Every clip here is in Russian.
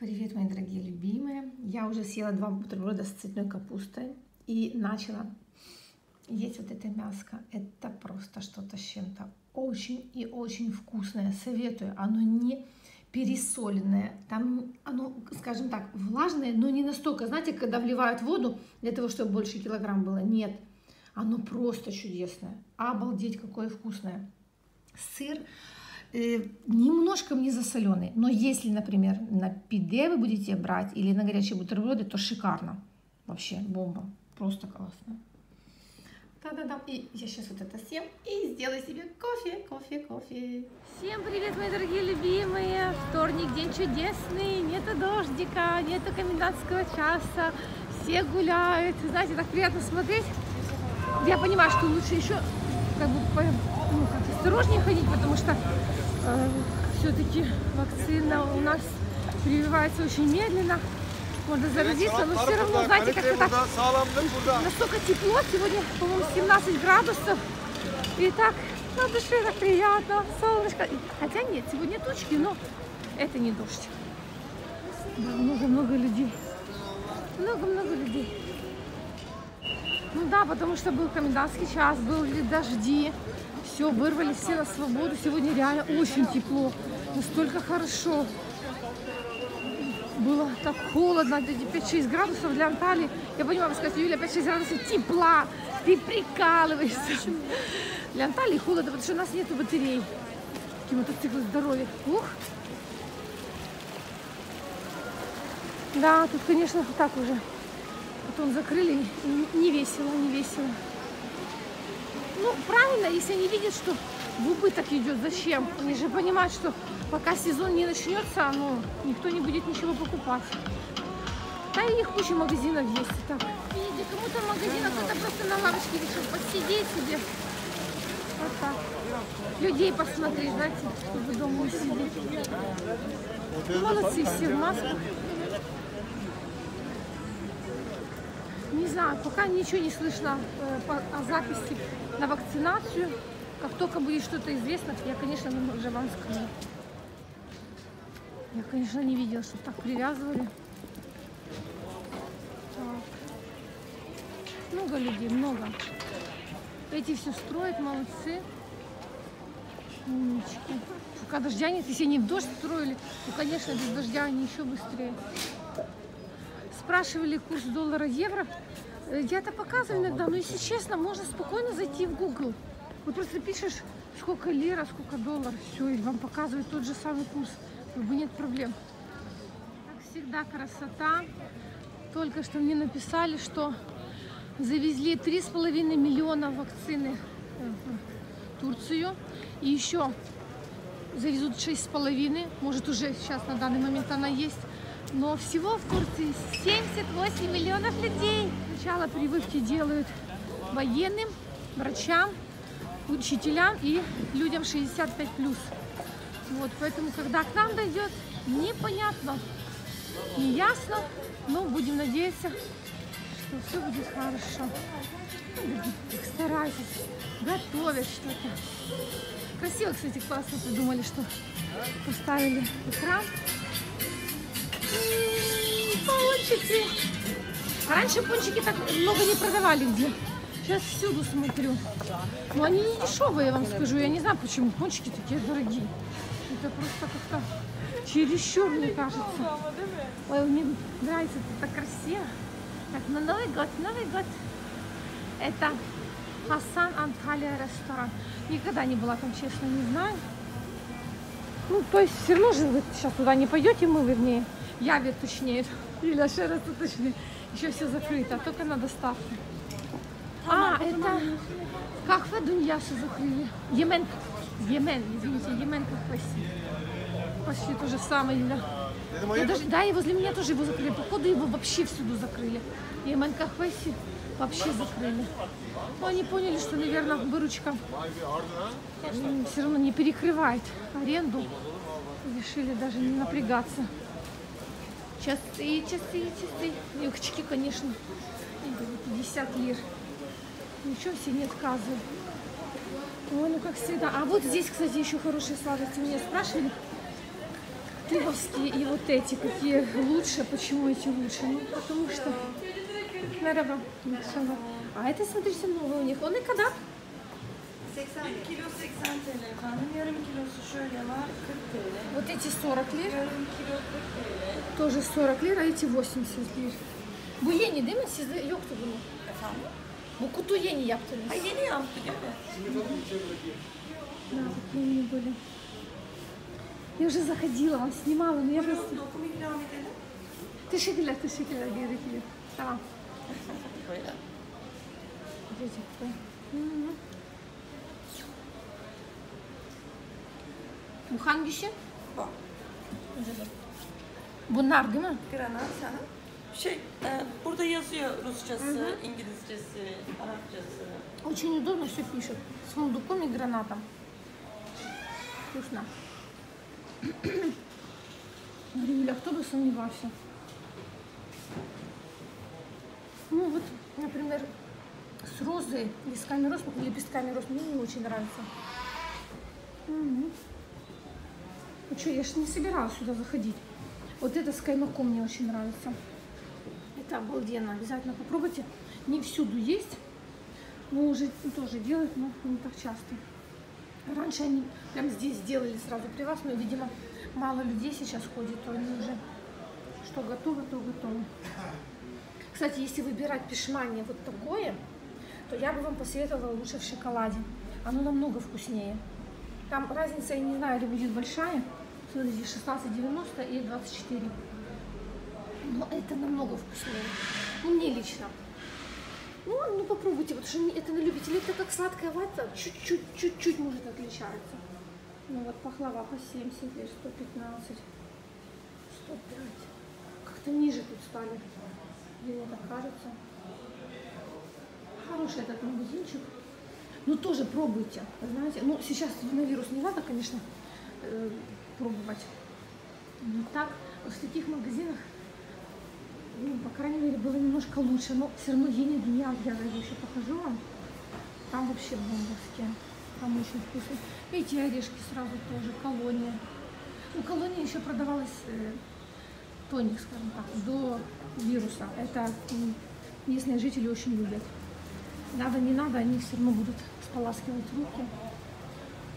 Привет, мои дорогие любимые! Я уже съела два бутерброда с цветной капустой и начала есть вот это мяско. Это просто что-то с чем-то очень и очень вкусное. Советую. Оно не пересоленное. Там оно, скажем так, влажное, но не настолько. Знаете, когда вливают воду для того, чтобы больше килограмм было. Нет. Оно просто чудесное. Обалдеть, какое вкусное. Сыр немножко не засоленый. Но если, например, на пиде вы будете брать или на горячие бутерброды, то шикарно. Вообще бомба. Просто классно. Да-да-да. И я сейчас вот это съем и сделаю себе кофе, кофе, кофе. Всем привет, мои дорогие любимые. Вторник, день чудесный. Нету дождика, нету комендантского часа. Все гуляют. Знаете, так приятно смотреть. Я понимаю, что лучше еще как бы ну, как осторожнее ходить, потому что э, все-таки вакцина у нас прививается очень медленно. Можно заразиться, но все равно, знаете, как-то так настолько тепло. Сегодня, по-моему, 17 градусов. И так на душе так приятно, солнышко. Хотя нет, сегодня тучки, но это не дождь. Много-много людей. Много-много людей. Ну да, потому что был комендантский час, были дожди. Все, вырвали все на свободу. Сегодня реально очень тепло. Настолько хорошо. Было так холодно, 5-6 градусов для Анталии. Я понимаю, вы скажете, Юля, 5-6 градусов тепла. Ты прикалываешься. Для Анталии холодно, потому что у нас нету батарей. Какие мотоциклы здоровья. Ух. Да, тут, конечно, так уже. Потом закрыли. Не весело, не весело. Ну, правильно, если они видят, что в убыток идет, зачем? Они же понимают, что пока сезон не начнется, ну, никто не будет ничего покупать. Да и их куча магазинов есть. Так. Видите, кому-то магазинов это просто на лавочке решил посидеть себе. Вот так. Людей посмотреть, знаете, чтобы дома не сидеть. Молодцы все в масках. Не знаю, пока ничего не слышно э, о записи на вакцинацию. Как только будет что-то известно, я, конечно, уже вам скажу. Я, конечно, не видела, что так привязывали. Так. Много людей, много. Эти все строят, молодцы. Умнички. Пока дождя нет, если они в дождь строили, то, конечно, без дождя они еще быстрее спрашивали курс доллара-евро. Э, я это показываю иногда, но если честно, можно спокойно зайти в Google. Вот просто пишешь, сколько лира, сколько долларов, все, и вам показывают тот же самый курс. Как бы нет проблем. Как всегда, красота. Только что мне написали, что завезли 3,5 миллиона вакцины в Турцию. И еще завезут 6,5. Может, уже сейчас на данный момент она есть. Но всего в Турции 78 миллионов людей. Сначала прививки делают военным, врачам, учителям и людям 65 плюс. Вот, поэтому, когда к нам дойдет, непонятно, не ясно, но будем надеяться, что все будет хорошо. Старайтесь, готовят что-то. Красиво, кстати, классно придумали, что поставили экран пончики. Раньше пончики так много не продавали где. Сейчас всюду смотрю. Но они не дешевые, я вам скажу. Я не знаю, почему пончики такие дорогие. Это просто как-то чересчур, мне кажется. Ой, мне нравится, это так красиво. Так, на Новый год, Новый год. Это Хасан Анталия ресторан. Никогда не была там, честно, не знаю. Ну, то есть все равно же вы сейчас туда не пойдете, мы вернее. Яве точнее. Или раз точнее. Еще все закрыто, только на доставку. А, это кафе Дуньяши закрыли. Емен. Емен, извините, Емен кафе. Почти то же самое. Да. Я даже, да, и возле меня тоже его закрыли. Походу его вообще всюду закрыли. Емен кафе вообще закрыли. Но они поняли, что, наверное, выручка все равно не перекрывает аренду. Решили даже не напрягаться. Часы, часы, часы. Юхчики, конечно, 50 лир. Ничего себе не отказываю. Ой, ну как всегда. А вот здесь, кстати, еще хорошие сладости. Меня спрашивали. Клевовские и вот эти, какие лучше. Почему эти лучше? Ну, потому что... А это, смотрите, новый у них. Он и когда? 80 kilo 80 TL efendim. Yarım kilosu şöyle var 40 TL. Вот эти 40 лир. Yarım kilo 40 TL. Тоже 40 лир, а эти 80 лир. Bu yeni değil mi? Sizde yoktu bunu. Efendim? Bu kutu yeni yaptınız. Ha yeni yaptık evet. Да, такие они были. Я уже заходила, вам снимала, но я просто... Teşekkürler, teşekkürler. Gerekli. Tamam. Böyle. Видите, какой. Мгм. Bu hangisi? Bak. Bunlar değil mi? Granat. Şey e, burada yazıyor Rusçası, İngilizcesi, Arapçası. Очень удобно все пишет. С фундуком и гранатом. Вкусно. Юля, кто бы сомневался. Ну вот, например, с розой, лепестками роз, лепестками роз мне не очень нравится. Мгм. Ну что, я же не собиралась сюда заходить. Вот это с каймаком мне очень нравится. Это обалденно. Обязательно попробуйте. Не всюду есть. Но уже тоже делают, но не так часто. Раньше они прям здесь сделали сразу при вас, но, видимо, мало людей сейчас ходит, то они уже что готово, то готово. Кстати, если выбирать пешмание вот такое, то я бы вам посоветовала лучше в шоколаде. Оно намного вкуснее. Там разница, я не знаю, или будет большая. Смотрите, 16,90 и 24. Но это намного вкуснее. Ну, мне лично. Ну, ну попробуйте, потому что это на любителей. Это как сладкая вата, чуть-чуть, чуть-чуть может отличается. Ну вот пахлава по 70 или 115, 105. Как-то ниже тут стали. Мне так кажется. Хороший этот магазинчик. Ну тоже пробуйте. Знаете, ну сейчас вирус не надо, конечно, э, пробовать. Но так, в таких магазинах ну, по крайней мере, было немножко лучше, но все равно Ени Дня, я зайду еще покажу вам. Там вообще бомбовские. Там очень вкусно. Эти орешки сразу тоже, колония. Ну, колония еще продавалась э, тоник, скажем так, до вируса. Это местные жители очень любят. Надо, не надо, они все равно будут споласкивать руки.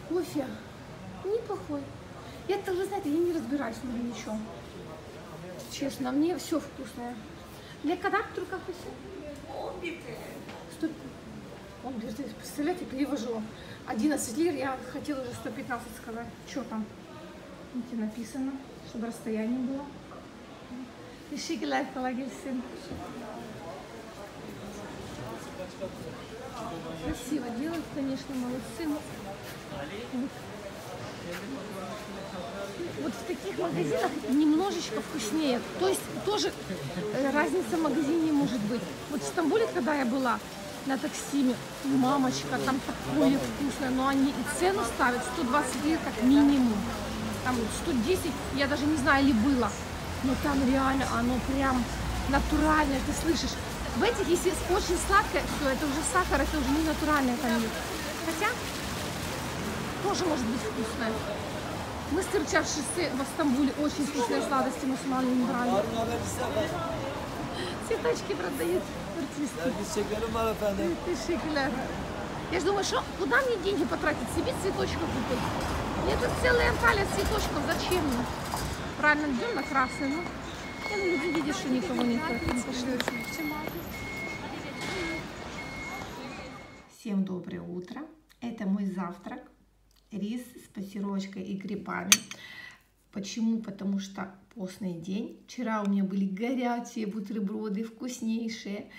Кофе неплохой. Я-то, вы знаете, я не разбираюсь в нем ничего. Честно, мне все вкусное. Для только вкусно? 11 TL. Сто- Он, представляете, перевожу. 11 лир, я хотела уже 115 сказать. Что там? Видите, написано, чтобы расстояние было. Teşekkürler, kolay gelsin. Красиво делают, конечно, молодцы. Вот. Вот в таких магазинах немножечко вкуснее. То есть тоже э, разница в магазине может быть. Вот в Стамбуле, когда я была на таксиме, мамочка, там такое вкусное, но они и цену ставят 120 лир как минимум. Там 110, я даже не знаю, ли было. Но там реально оно прям натуральное, ты слышишь. В этих, если очень сладкое, все, это уже сахар, это уже не натуральное там есть. Хотя тоже может быть вкусное. Мы с в шоссе в Стамбуле очень вкусные сладости мы с мамой брали. Цветочки продают артисты. Teşekkürler. Я же думаю, что куда мне деньги потратить? Себе цветочков купить. Мне тут целая Анталия цветочков. Зачем мне? Правильно, идем на красный. Ну, я ну, люди видят, что никого нет. Всем доброе утро. Это мой завтрак. Рис с пассировочкой и грибами. Почему? Потому что постный день. Вчера у меня были горячие бутерброды, вкуснейшие.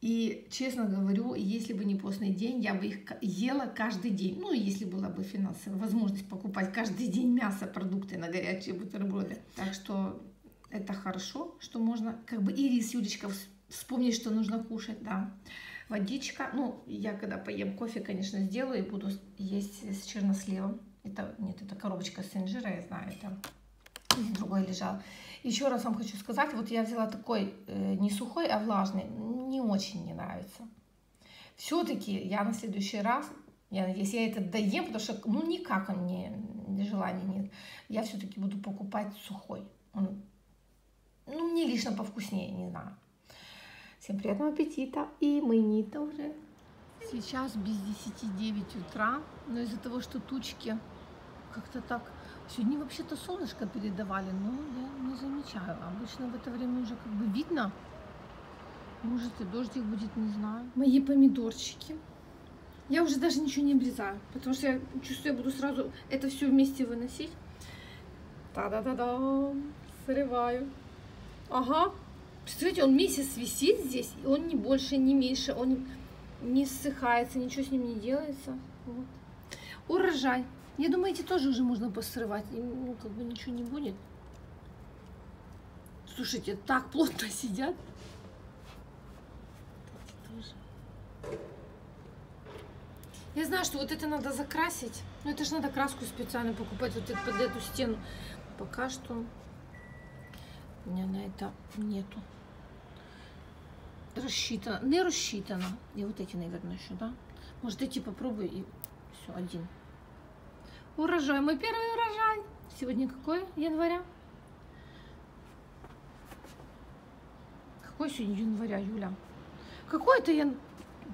И, честно говорю, если бы не постный день, я бы их ела каждый день. Ну, если была бы финансовая возможность покупать каждый день мясо, продукты на горячие бутерброды. Так что это хорошо, что можно как бы и рис, Юлечка, вс- вспомнить, что нужно кушать, да. Водичка, ну, я когда поем кофе, конечно, сделаю и буду есть с черносливом. Это, нет, это коробочка с инжира, я знаю, это другой лежал. Еще раз вам хочу сказать, вот я взяла такой э, не сухой, а влажный, не очень мне нравится. Все-таки я на следующий раз Я надеюсь, я это доем, потому что, ну, никак он мне желания нет. Я все-таки буду покупать сухой. Он, ну, мне лично повкуснее, не знаю. Всем приятного аппетита и мыни-то уже. Сейчас без 10 9 утра, но из-за того, что тучки как-то так... Сегодня вообще-то солнышко передавали, но я не замечаю. Обычно в это время уже как бы видно. Может и дождик будет, не знаю. Мои помидорчики. Я уже даже ничего не обрезаю, потому что я чувствую, я буду сразу это все вместе выносить. Та-да-да-да, срываю. Ага. Представляете, он месяц висит здесь, и он не больше, не меньше, он не ссыхается, ничего с ним не делается. Вот. Урожай. Я думаю, эти тоже уже можно посрывать, и, ну, как бы ничего не будет. Слушайте, так плотно сидят. Я знаю, что вот это надо закрасить. Но это же надо краску специально покупать вот это, под эту стену. Пока что у меня на это нету. Рассчитано. Не рассчитано. И вот эти, наверное, еще, да? Может, эти попробую и все, один. Урожай. Мой первый урожай. Сегодня какое? Января? Какой сегодня января, Юля? Какой это ян...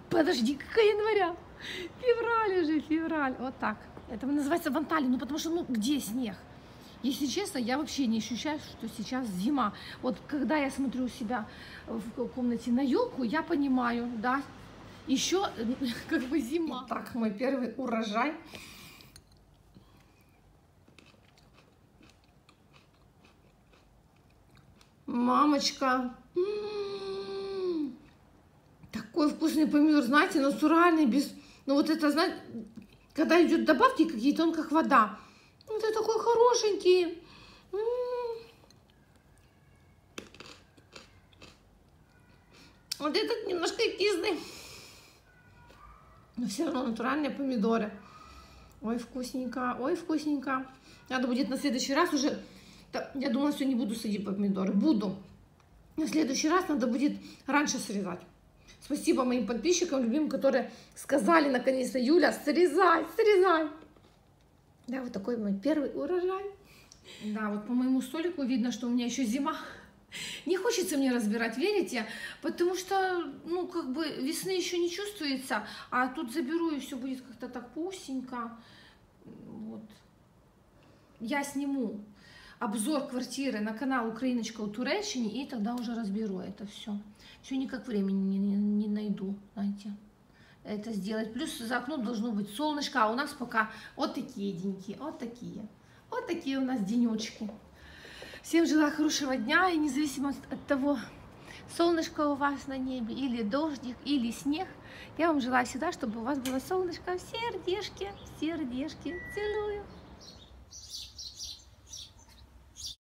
Подожди, какая января? Февраль уже, февраль. Вот так. Это называется вантали. Ну, потому что, ну, где снег? Если честно, я вообще не ощущаю, что сейчас зима. Вот когда я смотрю у себя в комнате на елку, я понимаю, да, еще как бы зима. Так, мой первый урожай. Мамочка, м-м-м. такой вкусный помидор, знаете, натуральный, без ну вот это, знаете, когда идет добавки какие-то, он как вода. Вот это такой хорошенький. Вот этот немножко кислый. Но все равно натуральные помидоры. Ой, вкусненько, ой, вкусненько. Надо будет на следующий раз уже... Я думала, что не буду садить помидоры. Буду. На следующий раз надо будет раньше срезать. Спасибо моим подписчикам, любимым, которые сказали наконец-то, Юля, срезай, срезай. Да, вот такой мой первый урожай. Да, вот по моему столику видно, что у меня еще зима. Не хочется мне разбирать, верите? Потому что, ну, как бы весны еще не чувствуется, а тут заберу и все будет как-то так пусенько. Вот. Я сниму обзор квартиры на канал Украиночка у Туреччине, и тогда уже разберу это все. Все никак времени не, не, найду, знаете, это сделать. Плюс за окном должно быть солнышко, а у нас пока вот такие деньки, вот такие. Вот такие у нас денечки. Всем желаю хорошего дня, и независимо от того, солнышко у вас на небе, или дождик, или снег, я вам желаю всегда, чтобы у вас было солнышко в сердечке, в сердечке. Целую.